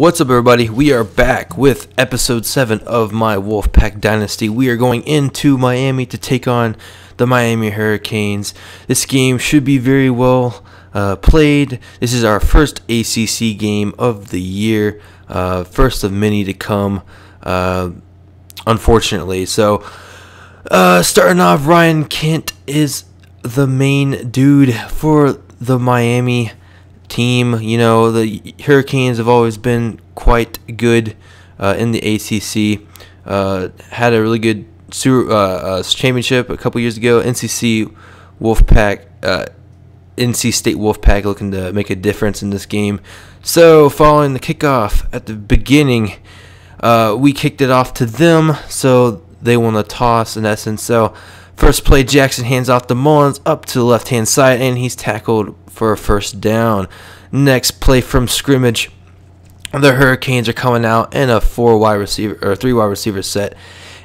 What's up, everybody? We are back with episode 7 of my Wolfpack Dynasty. We are going into Miami to take on the Miami Hurricanes. This game should be very well uh, played. This is our first ACC game of the year, uh, first of many to come, uh, unfortunately. So, uh, starting off, Ryan Kent is the main dude for the Miami team. You know, the Hurricanes have always been quite good uh, in the ACC. Uh, had a really good uh, uh, championship a couple years ago. NCC Wolfpack, uh, NC State Wolfpack looking to make a difference in this game. So, following the kickoff at the beginning, uh, we kicked it off to them. So they won the toss in essence. So First play, Jackson hands off to Mullins up to the left hand side, and he's tackled for a first down. Next play from scrimmage, the Hurricanes are coming out in a four wide receiver or three wide receiver set,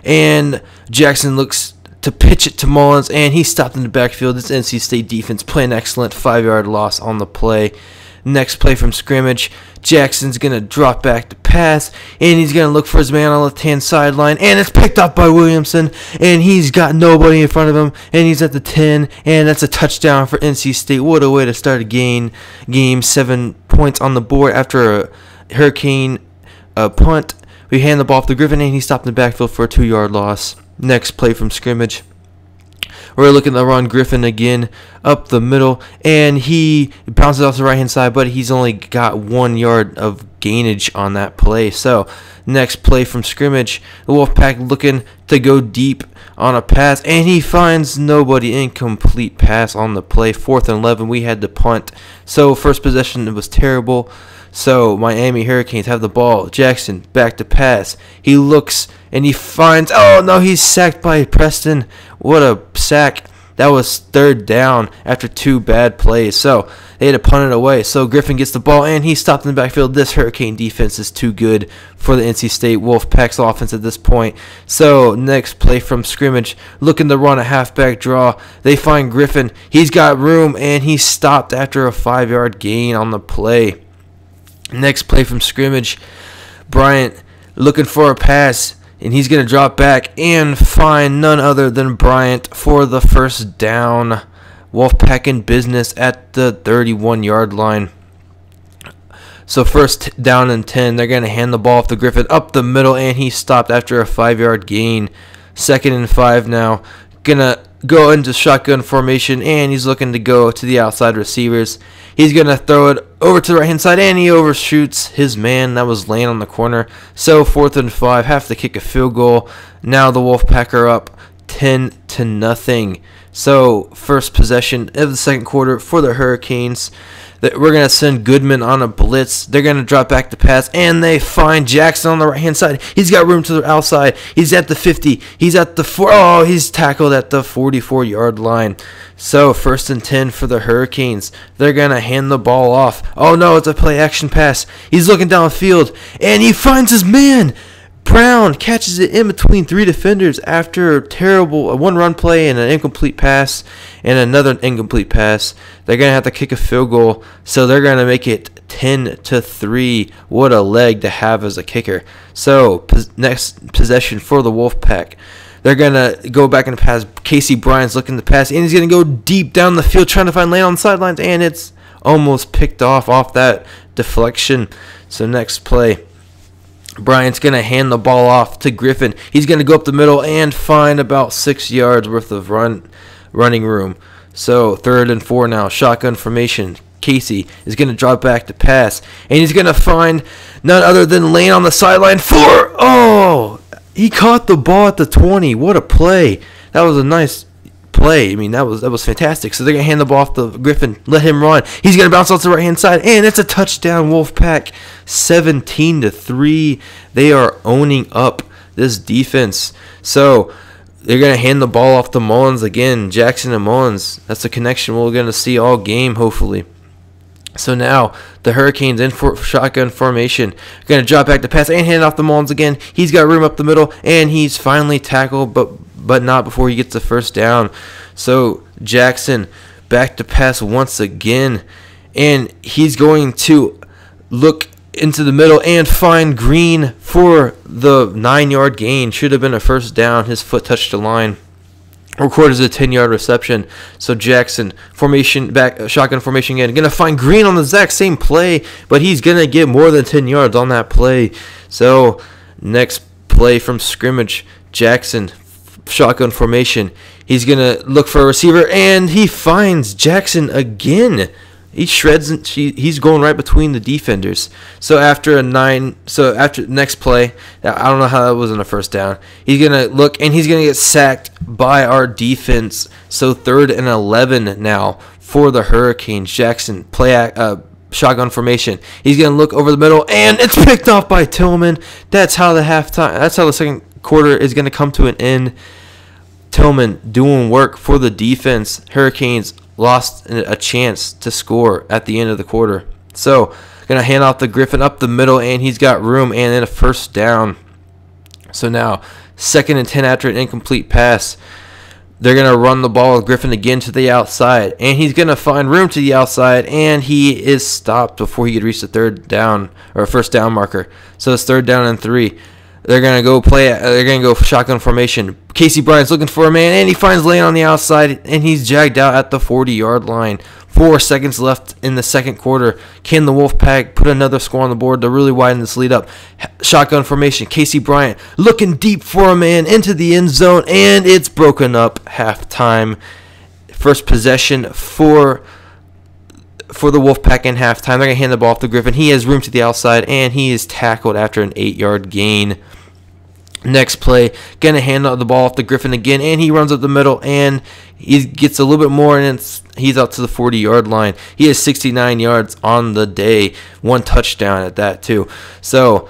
and Jackson looks to pitch it to Mullins, and he's stopped in the backfield. This NC State defense playing excellent, five yard loss on the play. Next play from scrimmage, Jackson's going to drop back to pass, and he's going to look for his man on the left hand sideline, and it's picked up by Williamson, and he's got nobody in front of him, and he's at the 10, and that's a touchdown for NC State. What a way to start a game. Game seven points on the board after a Hurricane punt. We hand the ball off to Griffin, and he stopped in the backfield for a two yard loss. Next play from scrimmage. We're looking to run Griffin again up the middle, and he bounces off the right hand side, but he's only got one yard of gainage on that play. So, next play from scrimmage, the Wolfpack looking to go deep on a pass, and he finds nobody. Incomplete pass on the play. Fourth and 11, we had to punt. So, first possession, was terrible. So Miami Hurricanes have the ball. Jackson back to pass. He looks and he finds. Oh no, he's sacked by Preston. What a sack! That was third down after two bad plays. So they had to punt it away. So Griffin gets the ball and he's stopped in the backfield. This Hurricane defense is too good for the NC State Wolfpack's offense at this point. So next play from scrimmage, looking to run a halfback draw. They find Griffin. He's got room and he's stopped after a five yard gain on the play. Next play from scrimmage, Bryant looking for a pass, and he's going to drop back and find none other than Bryant for the first down. Wolfpack in business at the 31 yard line. So first down and 10, they're going to hand the ball off to Griffin up the middle, and he stopped after a five yard gain. Second and five now. Gonna go into shotgun formation, and he's looking to go to the outside receivers. He's going to throw it over to the right hand side, and he overshoots his man that was laying on the corner. So, fourth and five, have to kick a field goal. Now the Wolfpack are up 10 to nothing. So, first possession of the second quarter for the Hurricanes. We're going to send Goodman on a blitz. They're going to drop back to pass, and they find Jackson on the right hand side. He's got room to the outside. He's at the 50. He's at the 4. Oh, he's tackled at the 44 yard line. So, first and 10 for the Hurricanes. They're going to hand the ball off. Oh, no, it's a play action pass. He's looking downfield, and he finds his man. Brown catches it in between three defenders after a terrible one run play and an incomplete pass and another incomplete pass. They're gonna have to kick a field goal, so they're gonna make it 10 to 3. What a leg to have as a kicker. So, pos- next possession for the Wolfpack. They're gonna go back and pass. Casey Bryant's looking to pass, and he's gonna go deep down the field trying to find lane on the sidelines, and it's almost picked off off that deflection. So next play. Bryant's going to hand the ball off to Griffin. He's going to go up the middle and find about six yards worth of run running room. So third and four now. Shotgun formation. Casey is going to drop back to pass. And he's going to find none other than Lane on the sideline for. Oh! He caught the ball at the 20. What a play. That was a nice play. I mean, that was that was fantastic. So they're gonna hand the ball off to Griffin, let him run. He's gonna bounce off the right hand side, and it's a touchdown. Wolfpack, seventeen to three. They are owning up this defense. So they're gonna hand the ball off to Mullins again. Jackson and Mullins. That's a connection we're gonna see all game, hopefully. So now the Hurricanes in for shotgun formation. Going to drop back to pass and hand off the Mullins again. He's got room up the middle and he's finally tackled, but but not before he gets the first down. So Jackson back to pass once again, and he's going to look into the middle and find Green for the nine yard gain. Should have been a first down. His foot touched the line. Recorded as a 10 yard reception. So Jackson, formation, back, uh, shotgun formation again. Gonna find Green on the exact same play, but he's gonna get more than 10 yards on that play. So next play from scrimmage, Jackson, shotgun formation. He's gonna look for a receiver, and he finds Jackson again he shreds and she, he's going right between the defenders. So after a nine, so after next play, I don't know how that wasn't a first down. He's gonna look and he's gonna get sacked by our defense. So third and eleven now for the Hurricanes. Jackson play uh, shotgun formation. He's gonna look over the middle and it's picked off by Tillman. That's how the halftime. That's how the second quarter is gonna come to an end. Tillman doing work for the defense. Hurricanes lost a chance to score at the end of the quarter. So, going to hand off the Griffin up the middle, and he's got room and then a first down. So now, second and 10 after an incomplete pass. They're going to run the ball with Griffin again to the outside, and he's going to find room to the outside, and he is stopped before he could reach the third down or first down marker. So it's third down and three. They're gonna go play. Uh, they're gonna go shotgun formation. Casey Bryant's looking for a man, and he finds Lane on the outside, and he's jagged out at the 40-yard line. Four seconds left in the second quarter. Can the Wolfpack put another score on the board to really widen this lead up? Shotgun formation. Casey Bryant looking deep for a man into the end zone, and it's broken up halftime. First possession for for the Wolfpack in halftime. They're going to hand the ball off to Griffin. He has room to the outside, and he is tackled after an eight yard gain. Next play, gonna hand the ball off to Griffin again, and he runs up the middle, and he gets a little bit more, and he's out to the 40 yard line. He has 69 yards on the day, one touchdown at that too. So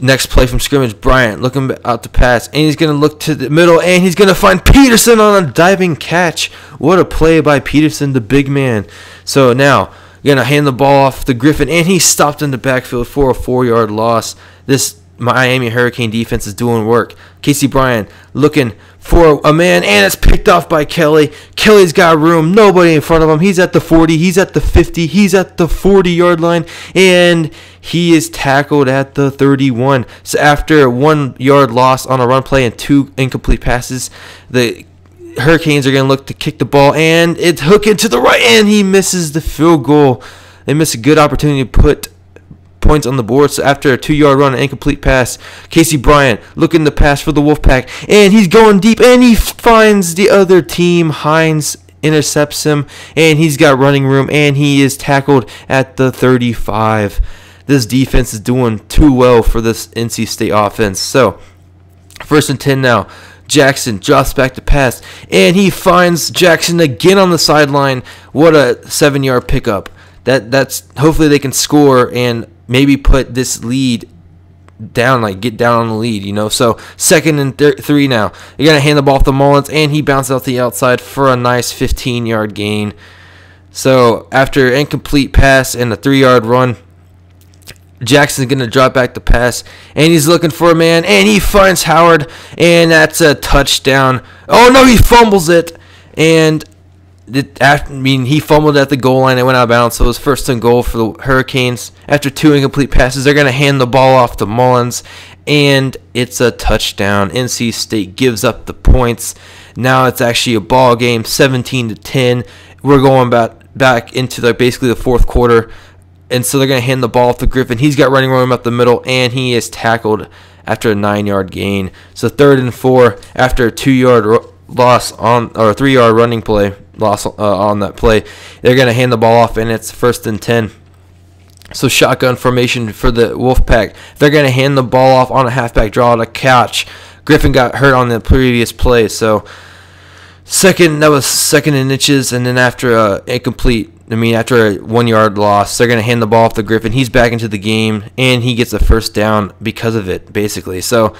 next play from scrimmage, Bryant looking out to pass, and he's gonna look to the middle, and he's gonna find Peterson on a diving catch. What a play by Peterson, the big man. So now gonna hand the ball off to Griffin, and he stopped in the backfield for a four yard loss. This Miami Hurricane defense is doing work. Casey Bryant looking for a man, and it's picked off by Kelly. Kelly's got room, nobody in front of him. He's at the 40, he's at the 50, he's at the 40 yard line, and he is tackled at the 31. So after one yard loss on a run play and two incomplete passes, the Hurricanes are going to look to kick the ball, and it's hooking to the right, and he misses the field goal. They miss a good opportunity to put points on the board. So after a two-yard run, an incomplete pass, Casey Bryant looking to pass for the Wolfpack, and he's going deep, and he finds the other team. Hines intercepts him, and he's got running room, and he is tackled at the 35. This defense is doing too well for this NC State offense. So first and 10 now. Jackson drops back to pass, and he finds Jackson again on the sideline. What a seven-yard pickup! That that's hopefully they can score and maybe put this lead down, like get down on the lead, you know. So second and three now. You're gonna hand the ball to Mullins, and he bounces out the outside for a nice 15-yard gain. So after incomplete pass and a three-yard run, Jackson's gonna drop back the pass, and he's looking for a man, and he finds Howard, and that's a touchdown. Oh no, he fumbles it, and I mean, he fumbled at the goal line. It went out of bounds, so it was first and goal for the Hurricanes. After two incomplete passes, they're going to hand the ball off to Mullins, and it's a touchdown. NC State gives up the points. Now it's actually a ball game, 17 to 10. We're going back back into like basically the fourth quarter, and so they're going to hand the ball off to Griffin. He's got running room up the middle, and he is tackled after a nine-yard gain. So third and four after a two-yard loss on or three-yard running play loss uh, on that play. They're going to hand the ball off, and it's first and 10. So shotgun formation for the Wolfpack. They're going to hand the ball off on a halfback draw to catch. Griffin got hurt on the previous play, so second that was second in inches, and then after a incomplete, I mean after a one yard loss, they're going to hand the ball off to Griffin. He's back into the game, and he gets a first down because of it, basically. So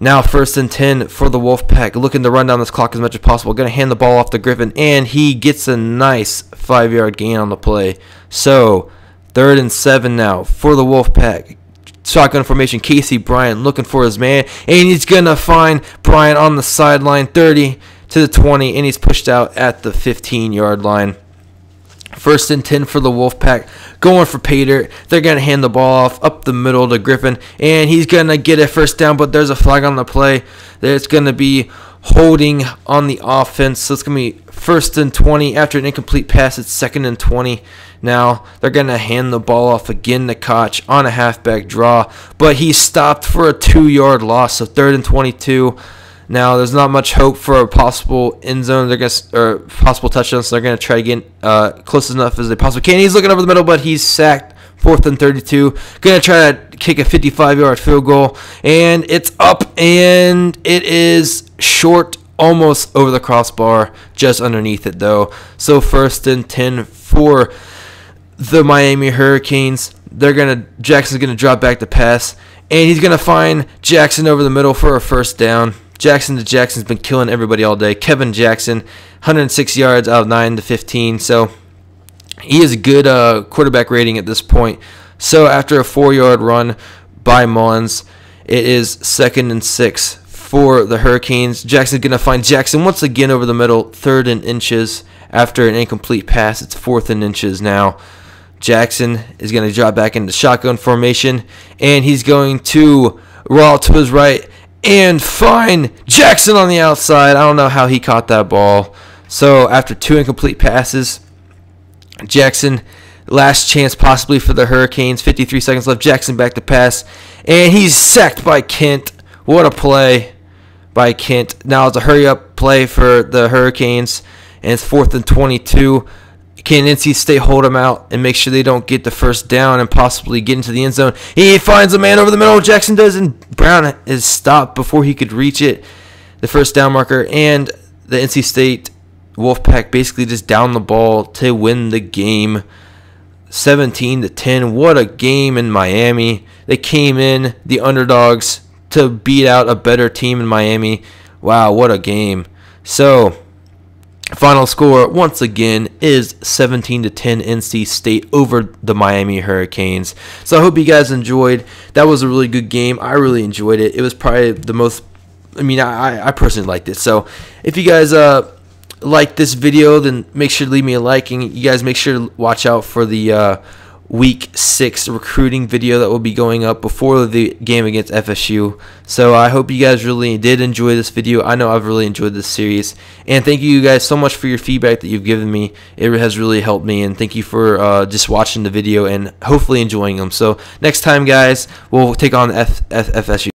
now first and 10 for the Wolfpack. Looking to run down this clock as much as possible. Going to hand the ball off to Griffin, and he gets a nice five-yard gain on the play. So third and seven now for the Wolfpack. Shotgun formation, Casey Bryant looking for his man, and he's going to find Bryant on the sideline, 30 to the 20, and he's pushed out at the 15-yard line. First and 10 for the Wolfpack. Going for Pater. They're going to hand the ball off up the middle to Griffin. And he's going to get a first down, but there's a flag on the play. There's going to be holding on the offense. So it's going to be first and 20. After an incomplete pass, it's second and 20. Now they're going to hand the ball off again to Koch on a halfback draw. But he stopped for a two yard loss. So third and 22. Now, there's not much hope for a possible end zone. They're gonna or possible touchdown, so they're gonna try to get uh, close enough as they possibly can. He's looking over the middle, but he's sacked. Fourth and 32. Gonna try to kick a 55-yard field goal, and it's up, and it is short, almost over the crossbar, just underneath it though. So first and 10 for the Miami Hurricanes. They're gonna Jackson's gonna drop back to pass, and he's gonna find Jackson over the middle for a first down. Jackson to Jackson's been killing everybody all day. Kevin Jackson, 106 yards out of 9 to 15. So he is a good uh, quarterback rating at this point. So after a four yard run by Mullins, it is second and six for the Hurricanes. Jackson's going to find Jackson once again over the middle, third and inches after an incomplete pass. It's fourth and inches now. Jackson is going to drop back into shotgun formation, and he's going to roll to his right and find Jackson on the outside. I don't know how he caught that ball. So after two incomplete passes, Jackson last chance possibly for the Hurricanes. 53 seconds left. Jackson back to pass, and he's sacked by Kent. What a play by Kent. Now it's a hurry up play for the Hurricanes, and it's fourth and 22. Can NC State hold them out and make sure they don't get the first down and possibly get into the end zone? He finds a man over the middle. Jackson does, and Brown is stopped before he could reach it, the first down marker, and the NC State Wolfpack basically just down the ball to win the game. 17 to 10. What a game in Miami. They came in the underdogs to beat out a better team in Miami. Wow, what a game. So, Final score once again is 17 to 10 NC State over the Miami Hurricanes. So I hope you guys enjoyed. That was a really good game. I really enjoyed it. It was probably the most I mean I I personally liked it. So if you guys uh like this video then make sure to leave me a like and you guys make sure to watch out for the uh week six recruiting video that will be going up before the game against FSU. So I hope you guys really did enjoy this video. I know I've really enjoyed this series. And thank you guys so much for your feedback that you've given me. It has really helped me. And thank you for uh, just watching the video and hopefully enjoying them. So next time, guys, we'll take on F- F- FSU.